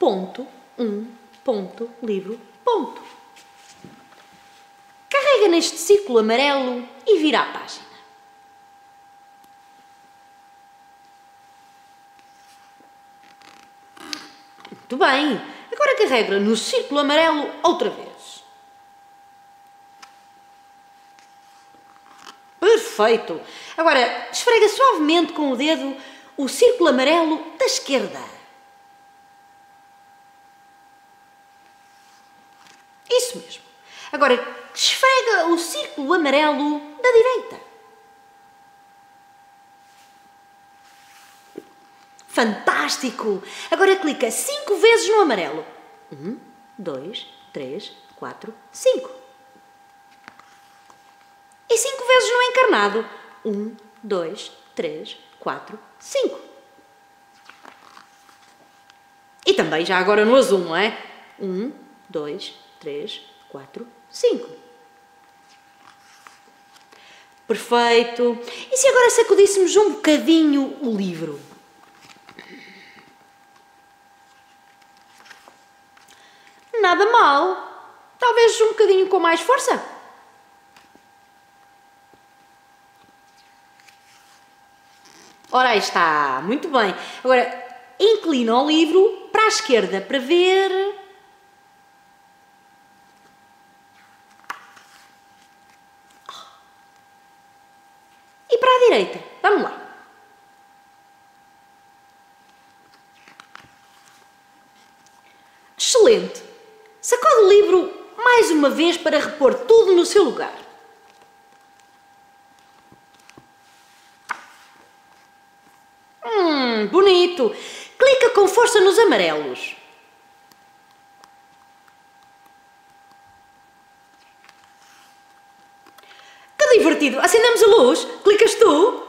ponto, um, ponto, livro, ponto. Carrega neste círculo amarelo e vira a página. Muito bem. Agora carrega no círculo amarelo outra vez. Perfeito. Agora esfrega suavemente com o dedo o círculo amarelo da esquerda. Isso mesmo. Agora esfrega o círculo amarelo da direita. Fantástico! Agora clica cinco vezes no amarelo. Um, dois, três, quatro, cinco. E cinco vezes no encarnado. Um, dois, três, quatro, cinco. E também já agora no azul, não é? Um, dois, três, quatro, cinco. Perfeito. E se agora sacudíssemos um bocadinho o livro? Nada mal. Talvez um bocadinho com mais força. Ora, aí está. Muito bem. Agora, inclina o livro para a esquerda para ver. E para a direita. Vamos lá. Excelente. Sacode o livro mais uma vez para repor tudo no seu lugar. Hum, bonito. Clica com força nos amarelos. Que divertido. Acendemos a luz. Clicas tu.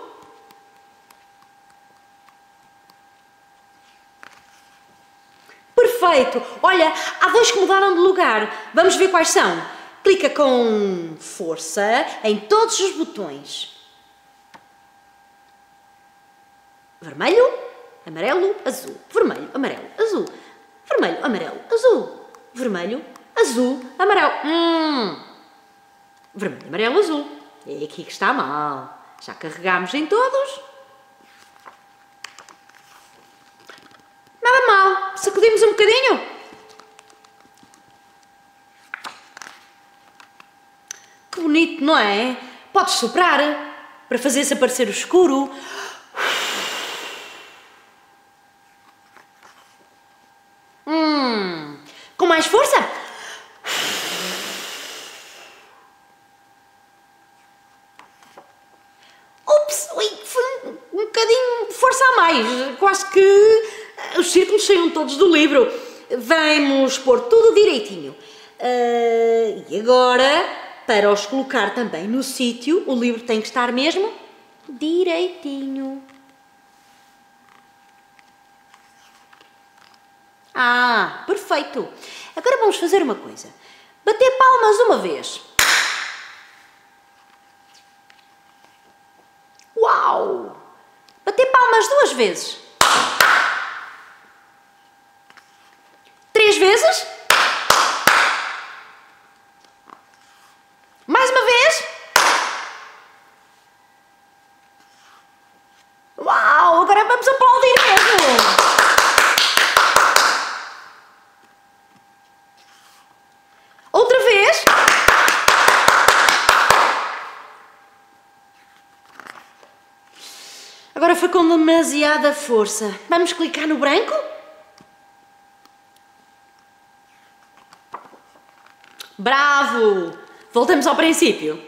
Perfeito. Olha, há dois que mudaram de lugar. Vamos ver quais são. Clica com força em todos os botões. Vermelho, amarelo, azul. Vermelho, amarelo, azul. Vermelho, amarelo, azul. Vermelho, azul, amarelo. Hum. Vermelho, amarelo, azul. É aqui que está mal. Já carregámos em todos. Nada mal. Sacudimos um bocadinho. Que bonito, não é? Podes soprar para fazer desaparecer o escuro. Hum, com mais força. Ups, ui, foi um, um a mais. Quase que os círculos saiam todos do livro. Vamos pôr tudo direitinho. Uh, e agora, para os colocar também no sítio, o livro tem que estar mesmo direitinho. Ah, perfeito. Agora vamos fazer uma coisa. Bater palmas uma vez. Uau! Palmas duas vezes. Três vezes. Mais uma vez. Uau! Agora vamos aplaudir mesmo. Outra vez. Agora foi com demasiada força. Vamos clicar no branco? Bravo! Voltamos ao princípio.